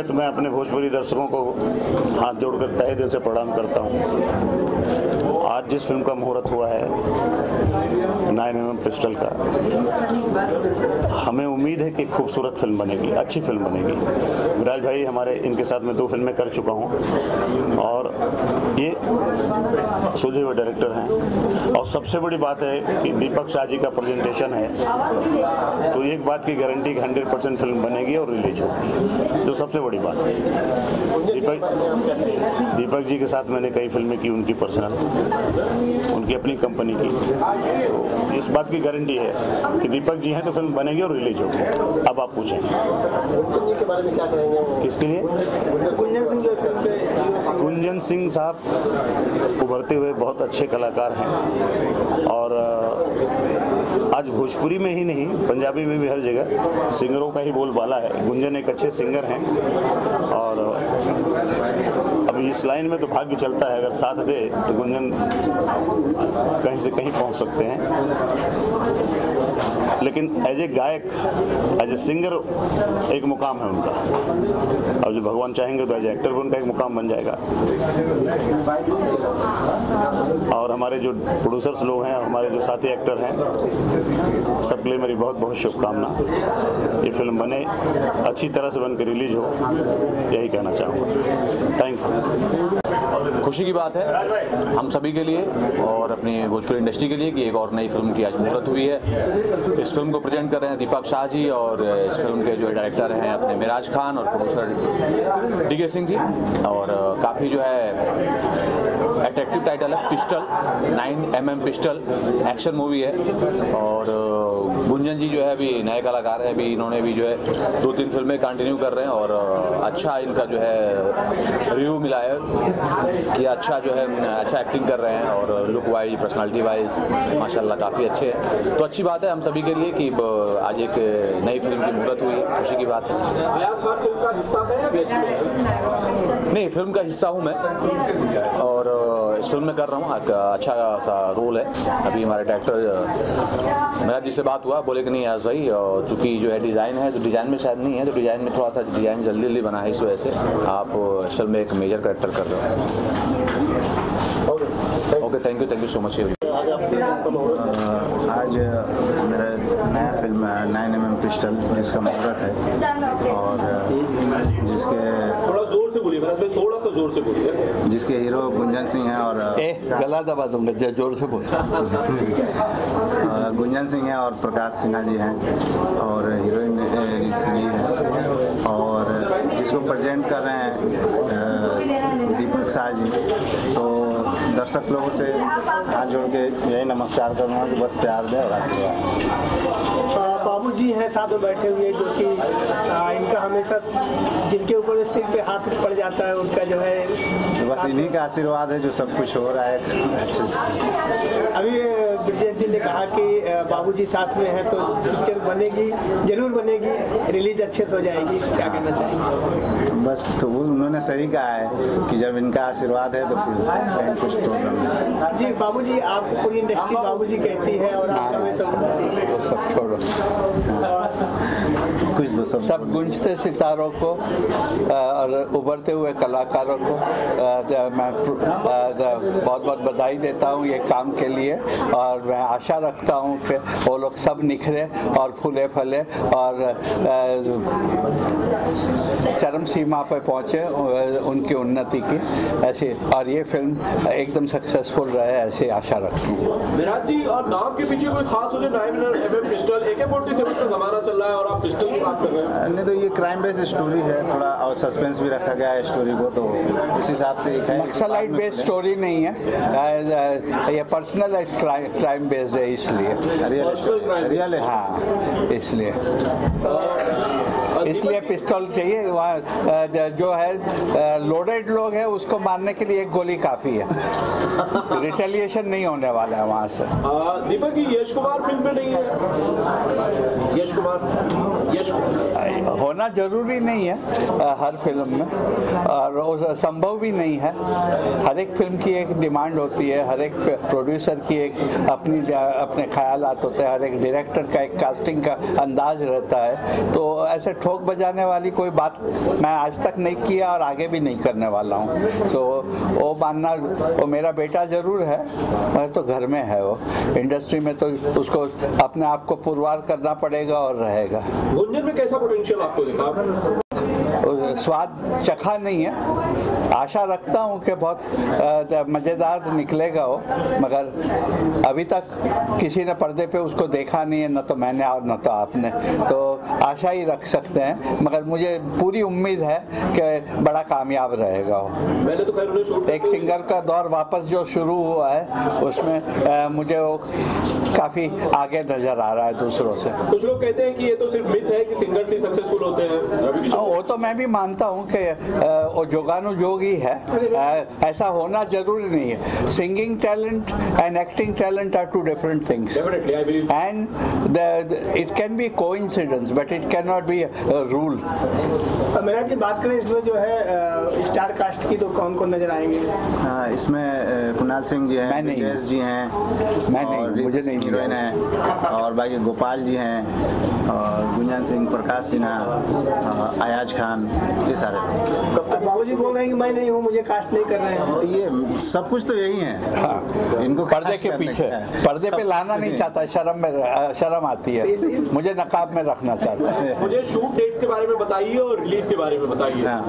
पहले तो मैं अपने भोजपुरी दर्शकों को हाथ जोड़कर तहे दिल से प्रणाम करता हूँ। आज जिस फ़िल्म का मुहूर्त हुआ है, नाइन एम पिस्टल का, हमें उम्मीद है कि खूबसूरत फ़िल्म बनेगी, अच्छी फ़िल्म बनेगी। विराज भाई, हमारे इनके साथ में दो फ़िल्में कर चुका हूँ, और ये सुलझे हुए डायरेक्टर हैं। और सबसे बड़ी बात है कि दीपक शाह जी का प्रेजेंटेशन है तो एक बात की गारंटी कि हंड्रेड परसेंट फ़िल्म बनेगी और रिलीज़ होगी। जो सबसे बड़ी बात है। दीपक दीपक जी के साथ मैंने कई फ़िल्में की उनकी पर्सनल उनकी अपनी कंपनी की। तो इस बात की गारंटी है कि दीपक जी हैं तो फ़िल्म बनेगी और रिलीज़ होगी। अब आप पूछें। किसके लिए? गुंजन सिंह साहब उभरते हुए बहुत अच्छे कलाकार हैं। और आज भोजपुरी में ही नहीं, पंजाबी में भी हर जगह सिंगरों का ही बोलबाला है। गुंजन एक अच्छे सिंगर हैं। और अब इस लाइन में तो भाग्य चलता है, अगर साथ दे तो गुंजन कहीं से कहीं पहुँच सकते हैं। लेकिन एज ए गायक एज ए सिंगर एक मुकाम है उनका। और जो भगवान चाहेंगे तो एज एक्टर भी उनका एक मुकाम बन जाएगा। और हमारे जो प्रोड्यूसर्स लोग हैं, हमारे जो साथी एक्टर हैं सबके लिए मेरी बहुत बहुत शुभकामना। ये फ़िल्म बने, अच्छी तरह से बन के रिलीज़ हो, यही कहना चाहूँगा। थैंक यू खुशी की बात है। हम सभी के लिए और अपनी भोजपुरी इंडस्ट्री के लिए कि एक और नई फ़िल्म की आज मुहूर्त हुई है। इस फ़िल्म को प्रेजेंट कर रहे हैं दीपक शाह जी और इस फ़िल्म के जो डायरेक्टर हैं अपने मिराज खान और प्रोड्यूसर डी के सिंह जी। और काफ़ी जो है अट्रैक्टिव टाइटल है pistol nine M M pistol action movie है और गुंजन जी जो है अभी नए कलाकार हैं अभी इन्होंने भी जो है दो तीन फ़िल्में कंटिन्यू कर रहे हैं और अच्छा इनका जो है रिव्यू मिला है कि अच्छा जो है अच्छा एक्टिंग कर रहे हैं और लुक वाइज पर्सनालिटी वाइज माशाल्लाह काफ़ी अच्छे हैं तो अच्छी बात है हम सभी के लिए कि आज एक नई फ़िल्म की मुहूर्त हुई है खुशी की बात है है नहीं फ़िल्म का हिस्सा हूँ मैं अ, इस फ़िल्म में कर रहा हूँ। एक अच्छा सा रोल है। अभी हमारे डायरेक्टर मेरा जिससे बात हुआ बोले कि नहीं याज भाई चूँकि जो है डिज़ाइन है तो डिज़ाइन में शायद नहीं है तो डिज़ाइन में थोड़ा सा डिज़ाइन जल्दी जल्दी बना है इस वजह से। आप अ, इस फ़िल्म में एक मेजर करेक्टर कर रहे हो। Okay thank you thank you so much आज मेरा नया film nine M M pistol जिसका मुहूर्त है। और जिसके थोड़ा से बोलिए भरत भाई थोड़ा सा ज़ोर से बोलिए। जिसके हीरो गुंजन सिंह हैं और ए गला दबा तुमने ज़ोर से बोल। गुंजन सिंह हैं और प्रकाश सिन्हा जी हैं और हीरोइन रितु जी हैं। और जिसको प्रेजेंट कर रहे हैं दीपक शाह जी। तो दर्शक लोगों से हाथ जोड़ के यही नमस्कार करूँगा कि बस प्यार दें और आशीर्वाद हैं साथ में बैठे हुए जो कि इनका हमेशा जिनके ऊपर सिर पे हाथ पड़ जाता है उनका जो है तो बस इन्हीं का आशीर्वाद है जो सब कुछ हो रहा है अच्छे से। अभी ब्रजेश जी ने कहा कि बाबूजी साथ में है तो पिक्चर बनेगी ज़रूर बनेगी रिलीज़ अच्छे से हो जाएगी क्या कहना चाहेंगे? बस तो वो उन्होंने सही कहा है कि जब इनका आशीर्वाद है तो फिर कुछ प्रॉब्लम जी बाबू जी आपको पूरी इंडस्ट्री बाबू जी कहती है और आप हमें सब छोड़ो। कुछ दो सब सब गुंजते सितारों को और उभरते हुए कलाकारों को। मैं बहुत बहुत बधाई देता हूँ ये काम के लिए और मैं आशा रखता हूँ कि वो लोग सब निखरे और फूले फले और चरम सीमा पर पहुँचे उनकी उन्नति की ऐसी और ये फ़िल्म एकदम सक्सेसफुल रहे ऐसी आशा रखती हूँ। विराट जी और नाम के पीछे कोई खास वजह nine M M pistol A K forty seven का जमाना चल रहा है और आप पिस्टल बात कर रहे हैं नहीं तो ये क्राइम बेस्ड स्टोरी है थोड़ा और सस्पेंस भी रखा गया है स्टोरी को तो उस हिसाब से एक है नक्सलाइट बेस्ड स्टोरी नहीं है। अ, अ, ये पर्सनल क्राइम बेस्ड है इसलिए। रियल रियल हाँ इसलिए। इसलिए पिस्तौल चाहिए वहाँ जो है लोडेड लोग है उसको मारने के लिए एक गोली काफ़ी है। रिटेलिएशन नहीं होने वाला है वहाँ से। दीपक यश कुमार फ़िल्म में नहीं है। यश कुमार यश होना ज़रूरी नहीं है हर फ़िल्म में। और संभव भी नहीं है। हर एक फ़िल्म की एक डिमांड होती है हर एक प्रोड्यूसर की एक अपनी अपने ख्याल होते हैं हर एक डायरेक्टर का एक कास्टिंग का अंदाज रहता है। तो ऐसे ठोक बजाने वाली कोई बात मैं आज तक नहीं किया और आगे भी नहीं करने वाला हूँ। सो so, वो मानना वो मेरा बेटा ज़रूर है मैं तो घर में है वो। इंडस्ट्री में तो उसको अपने आप को पुरवार करना पड़ेगा और रहेगा। गुंजन में कैसा पोटेंशियल आपको दिखा? स्वाद चखा नहीं है। आशा रखता हूँ कि बहुत मज़ेदार निकलेगा वो मगर अभी तक किसी ने पर्दे पे उसको देखा नहीं है न तो मैंने और न तो आपने। तो आशा ही रख सकते हैं मगर मुझे पूरी उम्मीद है कि बड़ा कामयाब रहेगा वो। तो एक सिंगर का दौर वापस जो शुरू हुआ है उसमें मुझे वो काफ़ी आगे नज़र आ रहा है दूसरों से। कुछ लोग कहते हैं कि ये तो सिर्फ़ मिथ है कि सिंगर्स ही सक्सेसफुल होते हैं। हाँ, वो तो मैं भी मानता हूँ कि वो जोगानुजोग ही। है ऐसा होना ज़रूरी नहीं है। Singing talent and acting talent are two different things definitely I believe and it can be coincidence but it can not be rule मेरा जी बात करें इसमें जो है स्टार कास्ट की तो कौन कौन नज़र आएँगे? हाँ, इसमें कुणाल सिंह जी हैं मैं जी हैं मैं नहीं, और मुझे नहीं हीरोइन हैं और बाकी गोपाल जी हैं और गुंजन सिंह प्रकाश सिन्हा अयाज खान ये सारे। बाबू जी बोल रहे हैं कि मैं नहीं हूँ मुझे कास्ट नहीं कर रहे हैं। ये सब कुछ तो यही है। हाँ इनको पर्दे के पीछे। पर्दे पे लाना नहीं चाहता शर्म में शर्म आती है। मुझे नकाब में रखना चाहता है। मुझे शूट डेट्स के बारे में बताइए और रिलीज़ के बारे में बताइए। पंद्रह है?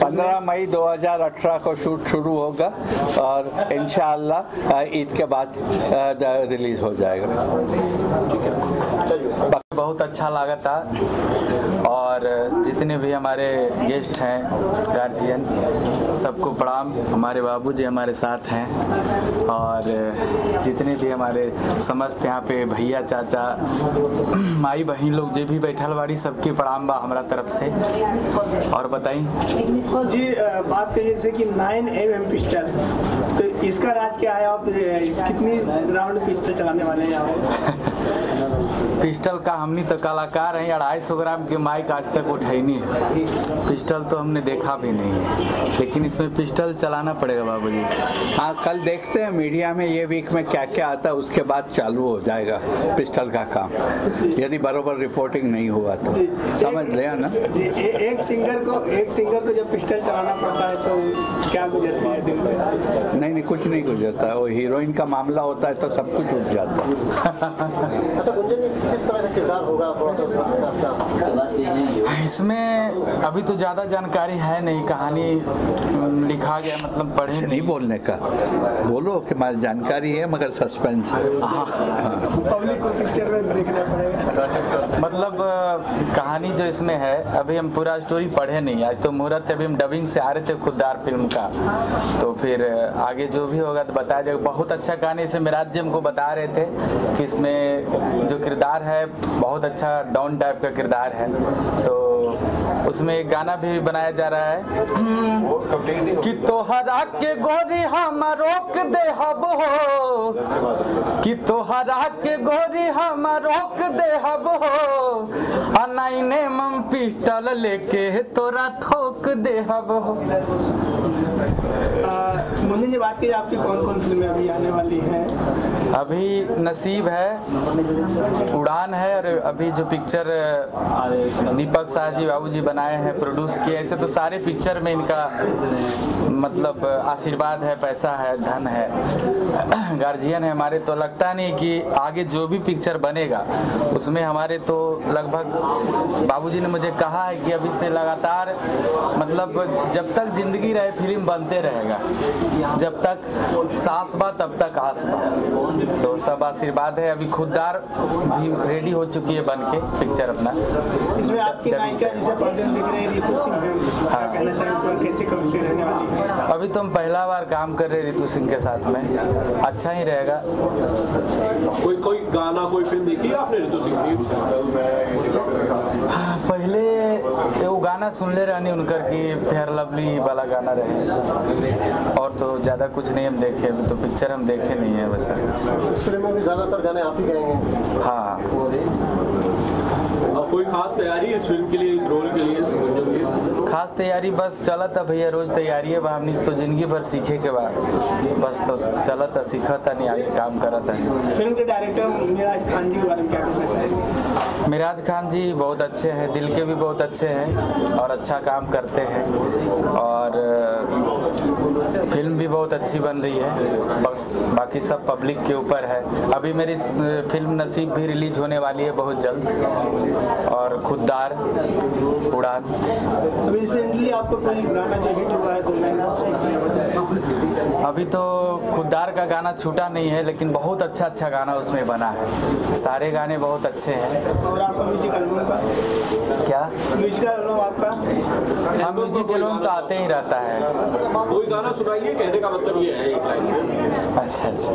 15 मई 2018 को शूट शुरू होगा और इन ईद के बाद रिलीज़ हो जाएगा। बहुत अच्छा लगा था। और जितने भी हमारे गेस्ट हैं गार्जियन सबको प्रणाम। हमारे बाबूजी हमारे साथ हैं। और जितने भी हमारे समस्त यहाँ पे भैया चाचा माई बहन लोग जो भी बैठल बाड़ी सबके प्रणाम बा हमारा तरफ़ से। और बताई? जी बात करिए जैसे कि नाइन एम एम पिस्टल। तो इसका राज क्या है? आप कितनी राउंड पिस्टल चलाने वाले हैं आप पिस्टल का हमनी तो कलाकार हैं अढ़ाई सौ ग्राम के माइक आज तक उठैनी है पिस्टल तो हमने देखा भी नहीं है। लेकिन इसमें पिस्टल चलाना पड़ेगा बाबू जी हाँ कल देखते हैं मीडिया में ये वीक में क्या क्या आता है उसके बाद चालू हो जाएगा पिस्टल का काम। यदि बरोबर रिपोर्टिंग नहीं हुआ तो। समझ लिया ना? ए, एक सिंगर को एक सिंगर को जब पिस्टल चलाना पड़ता है तो क्या गुजरती है दिन में? नहीं नहीं कुछ नहीं गुजरता। है वो हीरोइन का मामला होता है तो सब कुछ उठ जाता है। अच्छा किस तरह का किरदार होगा आपका। इसमें अभी तो ज़्यादा जानकारी है नहीं कहानी लिखा गया मतलब पढ़े नहीं नहीं। बोलने का। बोलो कि मैं जानकारी है मगर सस्पेंस है। पब्लिक को पिक्चर में देखना पड़ेगा। मतलब कहानी जो इसमें है अभी हम पूरा स्टोरी पढ़े नहीं। आज तो मुहूर्त है, अभी हम डबिंग से आ रहे थे खुददार फ़िल्म का। तो फिर आगे जो भी होगा तो बताया जाएगा। बहुत अच्छा कहानी इसे मिराज जी हमको बता रहे थे कि इसमें जो किरदार है, बहुत अच्छा डाउन टाइप का किरदार है। तो उसमें एक गाना भी बनाया जा रहा है। कि तोहरा के गोरी हम रोक दे हब हो। कि तोहरा के गोरी हम रोक दे हब हो। अनाइने मम पिस्टल लेके तोरा ठोक दे हब हो। मुन्नी जी बात की आपकी कौन कौन फ़िल्में अभी आने वाली हैं? अभी नसीब है, उड़ान है, और अभी जो पिक्चर दीपक शाह जी बाबू जी बनाए हैं प्रोड्यूस किए ऐसे तो सारे पिक्चर में इनका मतलब आशीर्वाद है पैसा है धन है। गार्जियन है हमारे तो लगता नहीं कि आगे जो भी पिक्चर बनेगा उसमें हमारे तो लगभग बाबूजी ने मुझे कहा है कि अभी से लगातार मतलब जब तक ज़िंदगी रहे फ़िल्म बनते रहेगा। जब तक सास बा तब तक आस बा। तो सब आशीर्वाद है। अभी खुददार भी रेडी हो चुकी है बन के पिक्चर अपना। इसमें आपकी नायिका जिसे पर्दे में दिख रही है कमिटी रहने वाली है? अभी तो हम पहला बार काम कर रहे रितु सिंह के साथ में। अच्छा ही रहेगा। कोई कोई गाना कोई फ़िल्म देखी है आपने ऋतु सिंह की? पहले वो गाना सुनले रहनी उनकर की फेयर लवली वाला गाना रहे। और तो ज़्यादा कुछ नहीं हम देखे अभी तो पिक्चर हम देखे नहीं है बस इस फ़िल्म में भी ज़्यादातर गाने आप ही गाएँगे। हाँ। कोई खास तैयारी इस फ़िल्म के लिए इस रोल के लिए? खास तैयारी बस चलत है भैया रोज तैयारी है। हमने तो ज़िंदगी भर सीखे के बाद बस तो चलत है सीखत नहीं आगे काम करत है। फ़िल्म के डायरेक्टर मिराज खान जी के बारे में क्या कहना चाहेंगे? मिराज खान जी बहुत अच्छे हैं दिल के भी बहुत अच्छे हैं और अच्छा काम करते हैं। और फ़िल्म भी बहुत अच्छी बन रही है। बस बाकी सब पब्लिक के ऊपर है। अभी मेरी फ़िल्म नसीब भी रिलीज़ होने वाली है बहुत जल्द। और खुददार, उड़ान। रिसेंटली आपको कोई गाना जो हिट हुआ है तो अभी तो खुददार का गाना छूटा नहीं है लेकिन बहुत अच्छा अच्छा गाना उसमें बना है। सारे गाने बहुत अच्छे हैं। क्या? आपका हाँ म्यूज़िक एल्बम तो आते ही रहता है। कोई गाना सुनाइए कहने का मतलब ये है अच्छा अच्छा।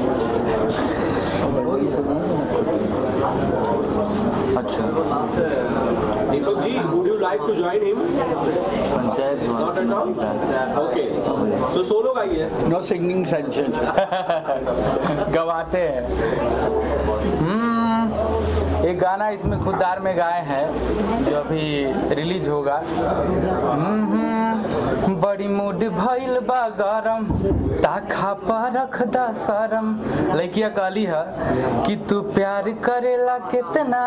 अच्छा। Deepak ji would you like to join him panchayat okay so solo गाइए नो सिंगिंग सेंशन गवाते हैं। एक गाना इसमें खुददार में गाए हैं जो अभी रिलीज़ होगा। हम्म, बड़ी मूड भइल बा गरम ताखा पर रख दा शरम। लड़किया कहली है कि तू प्यार करेला कितना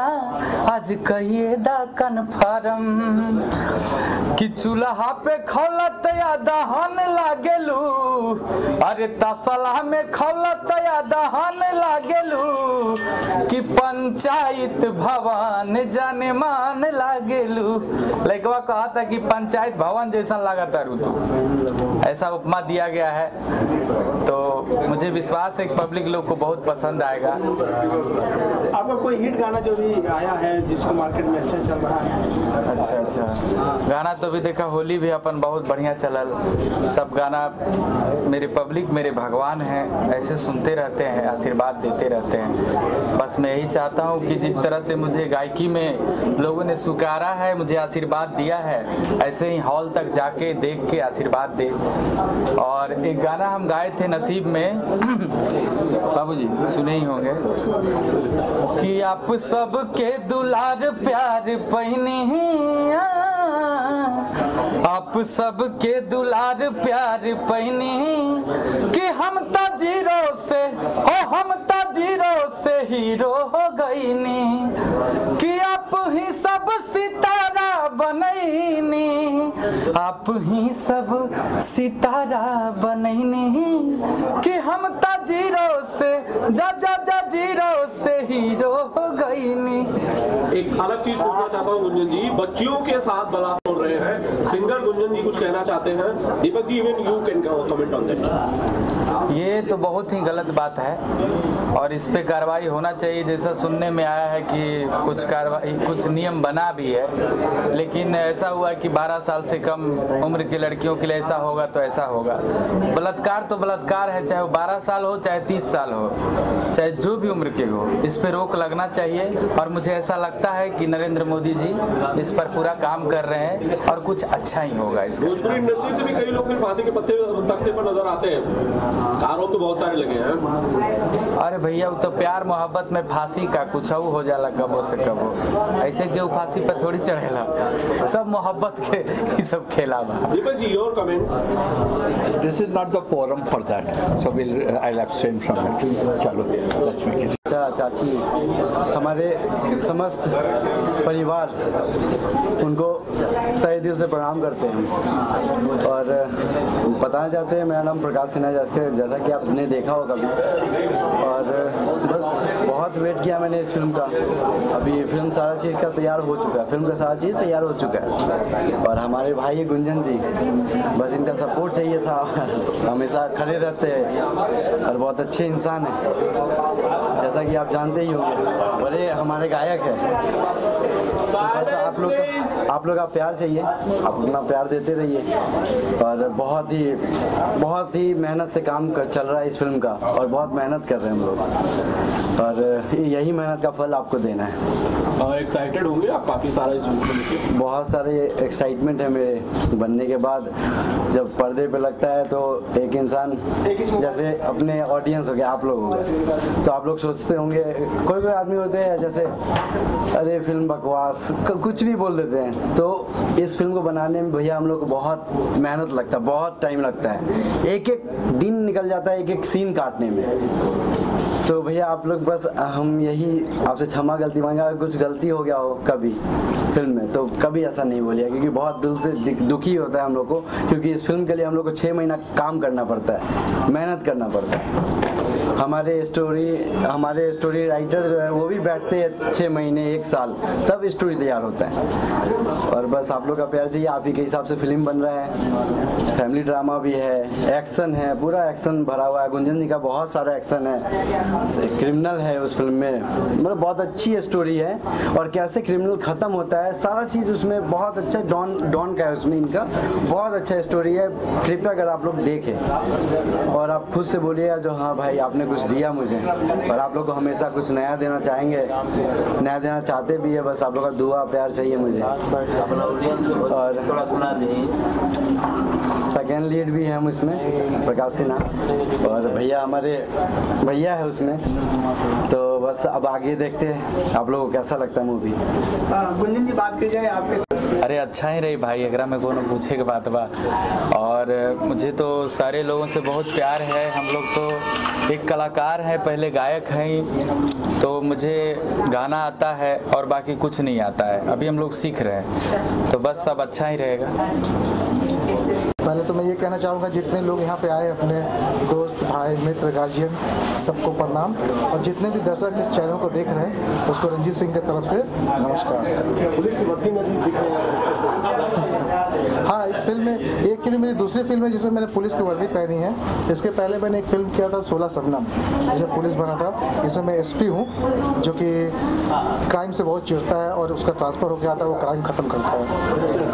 आज कहिए दा कन्फर्म कि चूल्हा पे खौलत या दहन लागेलू अरे तसला में खौलत या दहन लागेलू। कि पंचायत भवन जाने मान लागेलू। लड़कवा कहा था कि पंचायत भवन जैसा लगातार ऐसा उपमा दिया गया है। तो मुझे विश्वास है कि पब्लिक लोग को बहुत पसंद आएगा। आपका कोई हिट गाना जो भी आया है जिसको मार्केट में अच्छा चल रहा है? अच्छा अच्छा। गाना तो भी देखा होली भी अपन बहुत बढ़िया चलल। सब गाना मेरे पब्लिक मेरे भगवान हैं। ऐसे सुनते रहते हैं आशीर्वाद देते रहते हैं। बस मैं यही चाहता हूँ कि जिस तरह से मुझे गायकी में लोगों ने स्वीकारा है मुझे आशीर्वाद दिया है ऐसे ही हॉल तक जाके देख के आशीर्वाद दे। और एक गाना हम गाए थे नसीब में। बाबूजी, सुने ही होंगे। कि आप सबके दुलार प्यार पैनी आप सबके दुलार प्यार पैनी कि हम तो ज़ीरो से, हो हम तो ज़ीरो से हीरो हो गईनी कि आप ही सब सितारा बनैनी, आप ही सब सितारा बनैनी कि हम ज़ीरो से, जा जा जा, ज़ीरो से हीरो हो गईनी। एक अलग चीज़ पूछना चाहता हूँ गुंजन जी। बच्चियों के साथ बलात्कार हो रहे हैं। सिंगर गुंजन जी कुछ कहना चाहते हैं। Deepak ji even you can comment on that ये तो बहुत ही गलत बात है और इस पे कार्रवाई होना चाहिए। जैसा सुनने में आया है कि कुछ कार्रवाई, कुछ नियम बना भी है, लेकिन ऐसा हुआ कि 12 साल से कम उम्र की लड़कियों के लिए ऐसा होगा तो ऐसा होगा। बलात्कार तो बलात्कार है, चाहे वो 12 साल हो, चाहे 30 साल हो, चाहे जो भी उम्र के हो। इस पे रोक लगना चाहिए और मुझे ऐसा लगता है कि नरेंद्र मोदी जी इस पर पूरा काम कर रहे हैं और कुछ अच्छा ही होगा इसका भोजपुरी इंडस्ट्री से भी कई लोग फिर फांसी के पत्ते तख्ते पर नज़र आते हैं आरोप तो बहुत सारे लगे हैं अरे भैया वो तो प्यार मोहब्बत में फांसी का कुछ हो जाला कबो से कबो ऐसे कि वो फांसी पर थोड़ी चढ़ेला सब मोहब्बत के ही सब खेला बा Deepak ji your comment This is not the forum for that. So we'll, I'll abstain from it. चलो, let's make it. चाचा चाची हमारे समस्त परिवार उनको तय दिल से प्रणाम करते हैं। और बताना चाहते हैं, मेरा नाम प्रकाश सिन्हा जैसे जैसा कि आपने देखा होगा अभी और, बस, बहुत वेट किया मैंने इस फ़िल्म का। अभी फ़िल्म सारा चीज़ का तैयार हो चुका है। फ़िल्म का सारा चीज़ तैयार हो चुका है। और हमारे भाई गुंजन जी। बस इनका सपोर्ट चाहिए था। हमेशा खड़े रहते हैं। और बहुत अच्छे इंसान हैं। जैसा कि आप जानते ही होंगे, बड़े हमारे गायक हैं। आप लोग का आप लोग का प्यार चाहिए, आप अपना प्यार देते रहिए। और बहुत ही बहुत ही मेहनत से काम कर चल रहा है इस फ़िल्म का, और बहुत मेहनत कर रहे हैं हम लोग। और यही मेहनत का फल आपको देना है। एक्साइटेड होंगे आप काफ़ी सारा इस फ़िल्म को बहुत सारे एक्साइटमेंट है मेरे बनने के बाद। जब पर्दे पे लगता है तो एक इंसान जैसे अपने ऑडियंस हो गया आप लोग हो गए। तो आप लोग सोचते होंगे कोई कोई आदमी होते हैं जैसे अरे फ़िल्म बकवास कुछ भी बोल देते हैं। तो इस फ़िल्म को बनाने में भैया हम लोग को बहुत मेहनत लगता है बहुत टाइम लगता है। एक एक दिन निकल जाता है एक एक सीन काटने में। तो भैया आप लोग बस, हम यही आपसे क्षमा गलती मांगे अगर कुछ गलती हो गया हो कभी फ़िल्म में तो कभी ऐसा नहीं बोलिए क्योंकि बहुत दिल से दुखी होता है हम लोग को, क्योंकि इस फ़िल्म के लिए हम लोग को छः महीना काम करना पड़ता है, मेहनत करना पड़ता है। हमारे स्टोरी हमारे स्टोरी राइटर जो है, वो भी बैठते हैं छः महीने, एक साल, तब स्टोरी तैयार होता है। और बस आप लोग का प्यार चाहिए, आप ही के हिसाब से फ़िल्म बन रहा है। फैमिली ड्रामा भी है एक्शन है, पूरा एक्शन भरा हुआ है। गुंजन जी का बहुत सारा एक्शन है। क्रिमिनल है उस फ़िल्म में। मतलब बहुत अच्छी स्टोरी है। और कैसे क्रिमिनल ख़त्म होता है, सारा चीज़ उसमें बहुत अच्छा डॉन डॉन का है उसमें इनका। बहुत अच्छा स्टोरी है। कृपया अगर आप लोग देखें। और आप खुद से बोलिएगा जो हाँ भाई आपने कुछ दिया मुझे और आप लोग को हमेशा कुछ नया देना चाहेंगे नया देना चाहते भी है बस आप लोग का दुआ प्यार चाहिए मुझे। और सेकेंड लीड भी है हम इसमें प्रकाश सिन्हा। और भैया हमारे भैया है उसमें। तो बस अब आगे देखते हैं आप लोगों को कैसा लगता है मूवी हाँ, गुंजन जी बात की जाए आपके अरे अच्छा ही रही भाई एकरा में कोनो पूछे के बात बा। और मुझे तो सारे लोगों से बहुत प्यार है, हम लोग तो एक कलाकार हैं, पहले गायक हैं तो मुझे गाना आता है और बाकी कुछ नहीं आता है, अभी हम लोग सीख रहे हैं। तो बस सब अच्छा ही रहेगा। पहले तो मैं ये कहना चाहूँगा जितने लोग यहाँ पे आए अपने दोस्त भाई मित्र गार्जियन सबको प्रणाम। और जितने भी दर्शक इस चैनल को देख रहे हैं उसको रंजीत सिंह के तरफ़ से नमस्कार। पुलिस की वर्दी में भी दिख रहे हैं। हाँ इस फ़िल्म में एक फ़िल्म मेरी दूसरी फ़िल्म है जिसमें मैंने पुलिस की वर्दी पहनी है। इसके पहले मैंने एक फ़िल्म किया था सोलह सबनम जिसमें पुलिस बना था। इसमें मैं एसपी हूँ जो कि क्राइम से बहुत चिड़ता है और उसका ट्रांसफ़र हो गया था वो क्राइम ख़त्म करता है।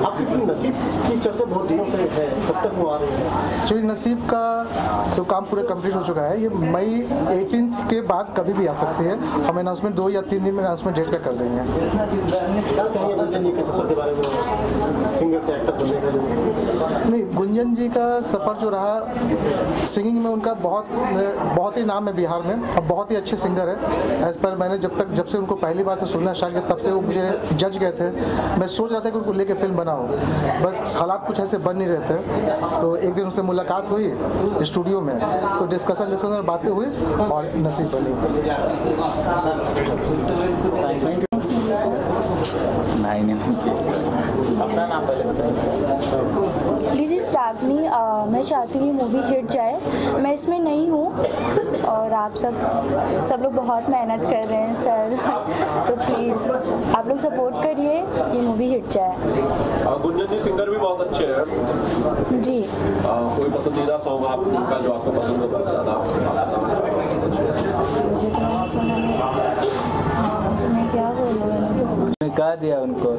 आपकी फ़िल्म नसीब की चर्चा बहुत दिनों से है कब तक वो आ रही है? एक्चुअली नसीब का तो काम पूरे कंप्लीट हो चुका है। ये मई 18 के बाद कभी भी आ सकती है। हम अनाउंसमेंट दो या तीन दिन में अनाउंसमेंट डेट का कर देंगे। नहीं गुंजन जी का सफ़र जो रहा सिंगिंग में उनका बहुत बहुत ही नाम है बिहार में और बहुत ही अच्छे सिंगर है। एज पर मैंने जब तक जब से उनको पहली बार से सुनना स्टार्ट किया तब से वो मुझे जज गए थे। मैं सोच रहा था कि उनको लेके फ़िल्म बनाओ बस हालात कुछ ऐसे बन नहीं रहे थे। तो एक दिन उनसे मुलाकात हुई स्टूडियो में तो डिस्कशन डिस्कशन में बातें हुई और नसीब बनी। नहीं नहीं अपना नाम दिस इज़ रागनी मैं चाहती हूँ मूवी हिट जाए। मैं इसमें नहीं हूँ। और आप सब सब लोग बहुत मेहनत कर रहे हैं सर। तो प्लीज़ आप लोग सपोर्ट करिए ये मूवी हिट जाए। गुंजन जी सिंगर भी बहुत अच्छे हैं। जी। आ, कोई पसंदीदा सॉन्ग आपका जो आपको पसंद हो बहुत ज़्यादा मुझे तो नहीं सुना नहीं हाँ, तो दिया उनको।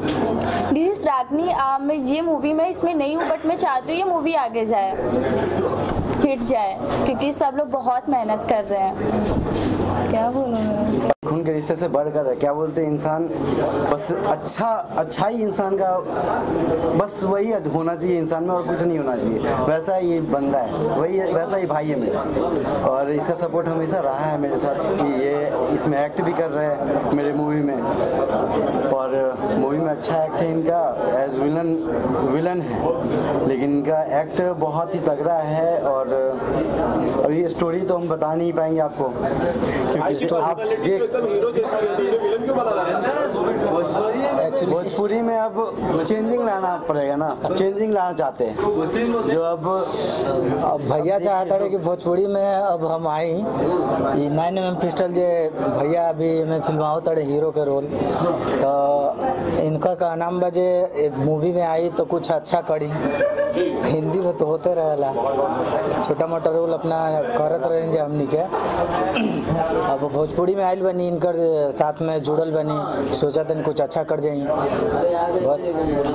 दिस इज़ रागनी मैं ये मूवी में इसमें नहीं हूँ बट मैं चाहती हूँ ये मूवी आगे जाए हिट जाए, क्योंकि सब लोग बहुत मेहनत कर रहे हैं। क्या बोलूँ मैं? खून के रिश्ते से बढ़कर है क्या बोलते हैं इंसान बस अच्छा अच्छा ही इंसान का बस वही होना चाहिए इंसान में और कुछ नहीं होना चाहिए। वैसा ही बंदा है वही वैसा ही भाई है मेरा। और इसका सपोर्ट हमेशा रहा है मेरे साथ कि ये इसमें एक्ट भी कर रहे हैं मेरे मूवी में। और मूवी में अच्छा एक्ट है इनका एज विलन विलन है। लेकिन इनका एक्ट बहुत ही तगड़ा है और अभी स्टोरी तो हम बता नहीं पाएँगे आपको। क्योंकि आप पर्सनालिटी है, हैं? भोजपुरी में अब चेंजिंग लाना पड़ेगा ना। चेंजिंग लाना चाहते हैं। जो अब अब भैया चाहता रहे कि भोजपुरी में अब हम आई नाइन एम पिस्टल जे भैया अभी में फिल्माओ तड़े हीरो के रोल। तो इनका का नाम बजे मूवी में आई तो कुछ अच्छा करी। हिंदी में तो होते रहेला। छोटा मोटा रोल अपना करत रहे हमनी के। अब भोजपुरी में आयल बनी। इनकर साथ में जुड़ल बनी, सोचा तन कुछ अच्छा कर जाई। बस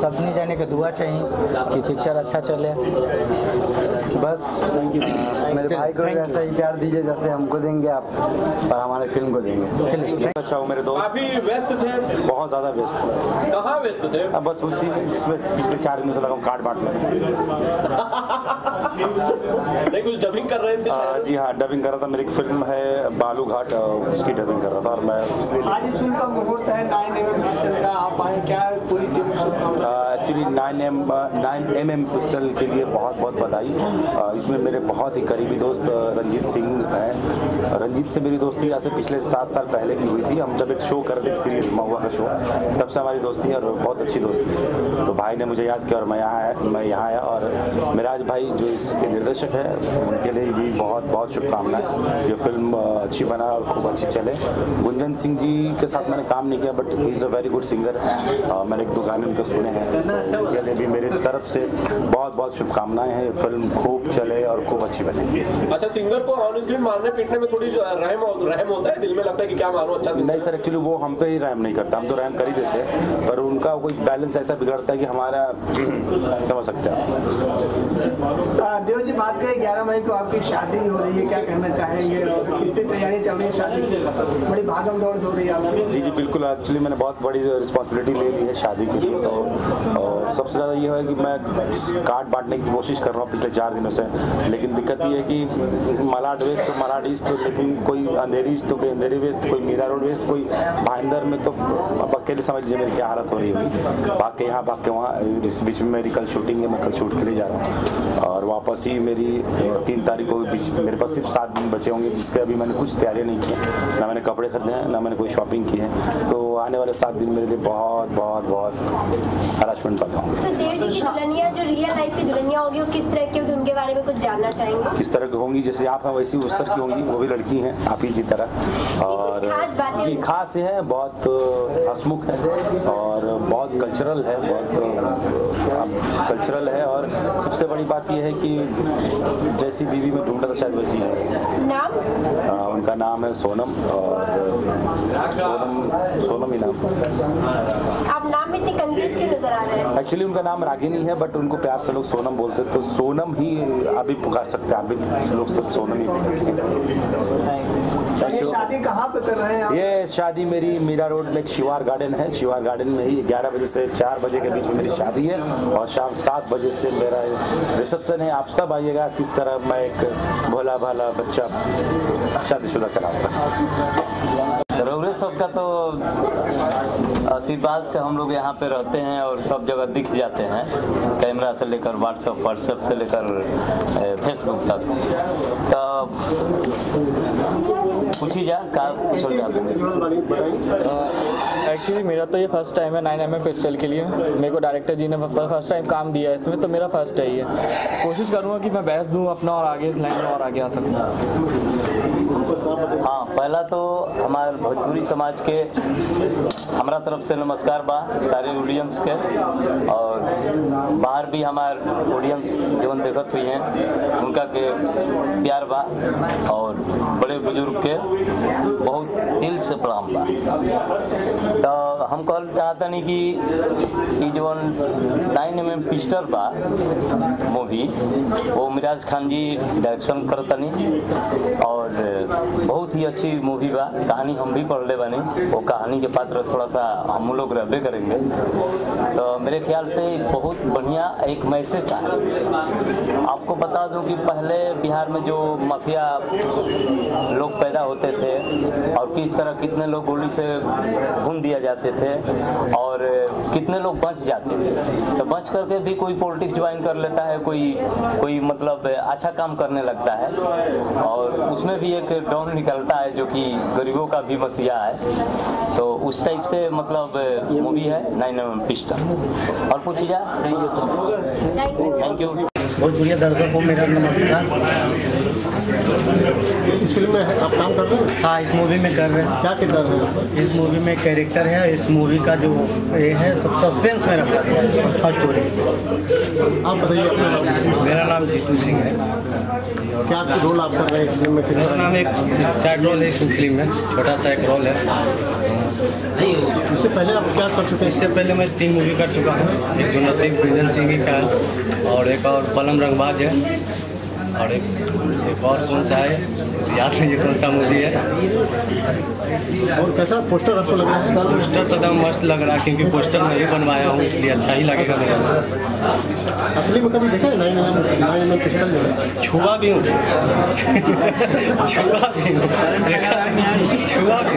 सबने जाने के दुआ चाहिए कि पिक्चर अच्छा चले। बस। मेरे भाई को भी ऐसा ही प्यार दीजिए जैसे हमको देंगे आप और हमारे फ़िल्म को देंगे। चलिए अच्छा हूँ मेरे दोस्त। काफ़ी व्यस्त थे। बहुत ज़्यादा व्यस्त। हूँ कहाँ व्यस्त थे? अब बस उसी में जिसमें पिछले चार दिनों से लगा हूँ कार्ड बांटने नहीं कुछ डबिंग कर रहे थे आ, जी हाँ डबिंग कर रहा था। मेरी एक फ़िल्म है बालू घाट उसकी डबिंग कर रहा था और मैं इसलिए आज इस फ़िल्म का मुहूर्त है नाइन पिस्टल का आप आए क्या पूरी actually nine M nine M M pistol के लिए बहुत बहुत बधाई। इसमें मेरे बहुत ही करीबी दोस्त रंजीत सिंह हैं। रंजीत से मेरी दोस्ती आज से पिछले सात साल पहले की हुई थी। हम जब एक शो कर थे सीरियल महुआ का शो, तब से हमारी दोस्ती है और बहुत अच्छी दोस्ती है। तो भाई ने मुझे याद किया और मैं यहाँ आया मैं यहाँ आया और मिराज भाई जो इसके निर्देशक है, उनके लिए भी बहुत बहुत शुभकामनाएँ। ये फ़िल्म अच्छी बना और खूब अच्छी चले। गुंजन सिंह जी के साथ मैंने काम नहीं किया but is a very good singer मैंने एक दो गाने उनके सुने हैं। तो उनके लिए भी मेरी तरफ़ से बहुत बहुत शुभकामनाएँ हैं। फ़िल्म खूब चले और खूब अच्छी बने। अच्छा सिंगर को ऑन स्क्रीन मारने पीटने में थोड़ी रहम रहम होता है? दिल में लगता है कि क्या मारो अच्छा नहीं सर एक्चुअली वो हम पे ही रहम नहीं करता। हम तो रहम कर ही देते हैं। पर उनका कोई बैलेंस ऐसा बिगड़ता है कि हमारा समझ सकते हैं देव जी बात करें ग्यारह मई को आपकी शादी हो रही है। क्या कहना चाहेंगे? और कितनी तैयारी चल रही है शादी की? बड़ी भागम दौड़ हो रही है जी जी बिल्कुल। एक्चुअली मैंने बहुत बड़ी रिस्पॉन्सिबिलिटी ले ली है शादी के लिए। तो और सबसे ज़्यादा ये है कि मैं कार्ड बांटने की कोशिश कर रहा हूँ पिछले चार दिनों से, लेकिन दिक्कत ये है कि मलाड वेस्ट तो मलाड ईस्ट तो लेकिन कोई अंधेरी ईस्ट तो कोई अंधेरी वेस्ट, कोई मीरा रोड वेस्ट, कोई भाईंदर में तो अब अकेले समझ लीजिए मेरी क्या हालत हो रही होगी। भाग के यहाँ भाग के वहाँ, इस बीच में मेरी कल शूटिंग है, मैं कल शूट के लिए जा रहा हूँ। और वापस ही मेरी तीन तारीख को बीच, मेरे पास सिर्फ़ सात दिन बचे होंगे, जिसके अभी मैंने कुछ तैयारी नहीं की ना मैंने कपड़े खरीदे हैं, ना मैंने कोई शॉपिंग की है। तो आने वाले सात दिन मेरे लिए बहुत बहुत बहुत हरासमेंट वाले होंगे तो देव जी की दुल्हनिया जो रियल लाइफ की दुल्हनिया होगी वो किस तरह की होगी उनके बारे में कुछ जानना चाहेंगे? किस तरह की होंगी? जैसे आप हैं वैसी उस तरह की होंगी। वो भी लड़की हैं आप ही की तरह। और जी खास है बहुत हसमुख है और बहुत कल्चरल है बहुत कल्चरल है और सबसे बड़ी बात यह है कि जैसी बीवी में ढूंढा था शायद वैसी है। नाम? आ, उनका नाम है सोनम और सोनम सोनम ही नाम। नाम इतने नज़र आ रहे हैं? एक्चुअली उनका नाम रागिनी है बट उनको प्यार से लोग सोनम बोलते हैं। तो सोनम ही अभी पुकार सकते हैं। अभी लोग सिर्फ़ सोनम ही बोलते हैं। ये शादी कहाँ पे कर रहे हैं आप? ये शादी मेरी मीरा रोड में एक शिवार गार्डन है। शिवार गार्डन में ही 11 बजे से 4 बजे के बीच में मेरी शादी है। और शाम 7 बजे से मेरा रिसेप्शन है। आप सब आइएगा। किस तरह मैं एक भोला भाला बच्चा शादीशुदा कराऊँगा। रौरे सबका तो आशीर्वाद से हम लोग यहाँ पे रहते हैं और सब जगह दिख जाते हैं। कैमरा से लेकर व्हाट्सएप व्हाट्सएप से लेकर फेसबुक तक। तो पूछी जा, का जाता एक्चुअली मेरा तो ये फ़र्स्ट टाइम है नाइन एम एम पिस्टल के लिए। मेरे को डायरेक्टर जी ने फ़र्स्ट टाइम काम दिया है, इसमें तो मेरा फ़र्स्ट है ये कोशिश करूँगा कि मैं बहस दूँ अपना और आगे इस लाइन में और आगे आ सकूँ। हाँ पहला तो हमारे भोजपुरी समाज के हमारा तरफ़ से नमस्कार बा, सारे ऑडियंस के। और बाहर भी हमारे ऑडियंस जीवन देखत हुई हैं, उनका के प्यार बा। और बड़े बुज़ुर्ग के बहुत दिल से प्रणाम बा। तो हम कहल चाहता नहीं कि जवन नाइन एम एम पिस्टल बा मूवी वो मिराज खान जी डायरेक्शन करतनी और बहुत ही अच्छी मूवी बा। कहानी हम भी पढ़ ले बनी। वो कहानी के पात्र थोड़ा सा हम लोग रहबे करेंगे। तो मेरे ख्याल से बहुत बढ़िया एक मैसेज था। आपको बता दूँ कि पहले बिहार में जो माफिया लोग पैदा होते थे और किस तरह कितने लोग गोली से भून दिया जाते थे और कितने लोग बच जाते थे। तो बच करके भी कोई पॉलिटिक्स ज्वाइन कर लेता है, कोई कोई मतलब अच्छा काम करने लगता है। और उसमें भी एक डॉन निकलता है जो कि गरीबों का भी मसीहा है। तो उस टाइप से मतलब मूवी है नाइन एम पिस्टल और पूछी जा थैंक यू बहुत बढ़िया दर्शकों को मेरा नमस्कार। इस फ़िल्म में आप काम कर रहे हैं? हाँ इस मूवी में कर रहे हैं। क्या किरदार है? इस मूवी में कैरेक्टर है इस मूवी का जो ये है सब सस्पेंस में रखा गया है फ़र्स्ट स्टोरी आप बताइए मेरा नाम जीतू सिंह है। क्या रोल आप कर रहे हैं इस फ़िल्म में? किस तरह? नाम एक साइड रोल है इस फ़िल्म में छोटा सा एक रोल है। इससे पहले आप क्या कर चुके हैं? इससे पहले मैं तीन मूवी कर चुका हूँ एक जो नसीब बिजन सिंह का है और एक और पलम रंगबाज है। और एक एक और कौन सा है? याद नहीं है कौन सा मूवी है। और कैसा पोस्टर आपको लग रहा है? पोस्टर तो एकदम मस्त लग रहा है क्योंकि पोस्टर मैं ही बनवाया हूँ इसलिए अच्छा ही लगेगा मेरा असली में कभी देखा है नाइन नाइन पिस्टल जो छुआ भी हूँ। छुआ भी हूँ। देखा? छुआ भी।